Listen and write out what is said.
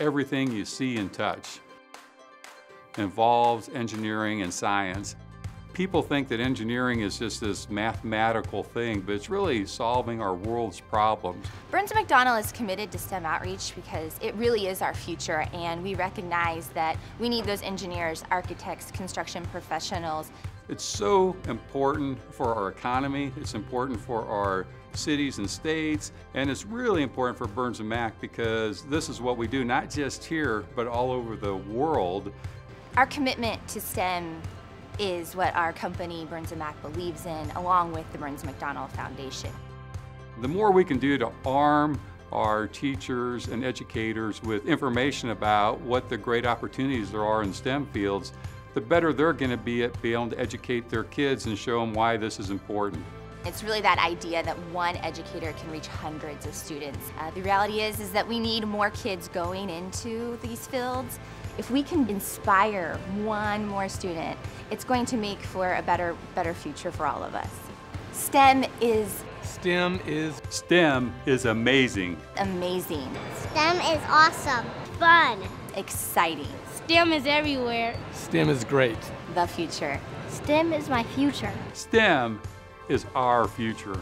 everything you see and touch involves engineering and science. People think that engineering is just this mathematical thing, but it's really solving our world's problems. Burns McDonnell is committed to STEM outreach because it really is our future and we recognize that we need those engineers, architects, construction professionals. It's so important for our economy, it's important for our cities and states, and it's really important for Burns and Mac because this is what we do, not just here, but all over the world. Our commitment to STEM is what our company Burns & Mac believes in, along with the Burns McDonnell Foundation. The more we can do to arm our teachers and educators with information about what the great opportunities there are in STEM fields, the better they're going to be at being able to educate their kids and show them why this is important. It's really that idea that one educator can reach hundreds of students. Uh, the reality is, is that we need more kids going into these fields. If we can inspire one more student, it's going to make for a better, better future for all of us. STEM is STEM is STEM is amazing. amazing, STEM is awesome. Fun. Exciting, STEM is everywhere. STEM is great. the future. STEM is my future. STEM is our future.